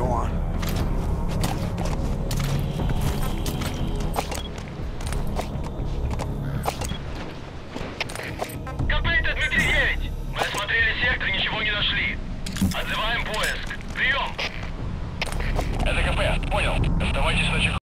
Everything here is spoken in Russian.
Go on. Дмитрий 9. Мы осмотрели сектор, ничего не нашли. Отзываем поиск. Прием. Это КП. Понял. Оставайтесь на чехол.